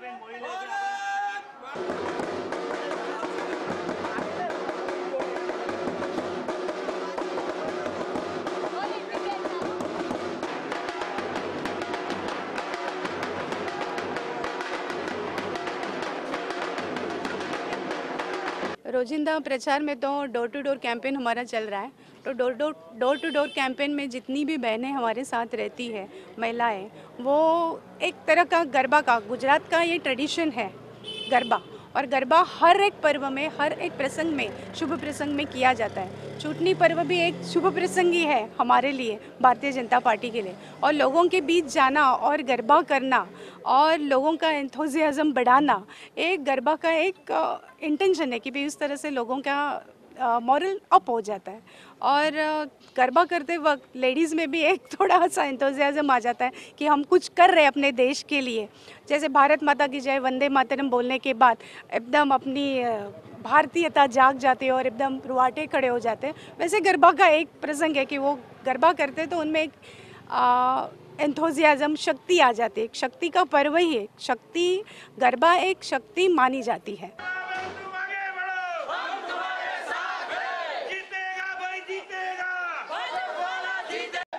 bên mỗi lên रोजिंदा प्रचार में तो डोर टू डोर कैंपेन हमारा चल रहा है। तो door door door to door campaign में जितनी भी बहनें हमारे साथ रहती है, महिलाएँ, वो एक तरह का गरबा का, गुजरात का ये ट्रेडिशन है, गरबा। और गरबा हर एक पर्व में, हर एक प्रसंग में, शुभ प्रसंग में किया जाता है। चूटनी पर्व भी एक शुभ प्रसंग ही है हमारे लिए, भारतीय जनता पार्टी के लिए। और लोगों के बीच जाना और गरबा करना और लोगों का एंथोजियाज़म बढ़ाना, एक गरबा का एक इंटेंशन है कि भाई उस तरह से लोगों का मॉरल अप हो जाता है। और गरबा करते वक्त लेडीज़ में भी एक थोड़ा सा इंतज़ाज़म आ जाता है कि हम कुछ कर रहे हैं अपने देश के लिए। जैसे भारत माता की जय, वंदे मातरम बोलने के बाद एकदम अपनी भारतीयता जाग जाती है और एकदम रुआटे खड़े हो जाते हैं। वैसे गरबा का एक प्रसंग है कि वो गरबा करते तो उनमें एक एंथोजियाज़म शक्ति आ जाती है। शक्ति का पर्व ही है। शक्ति, गरबा एक शक्ति मानी जाती है। Olha a bola!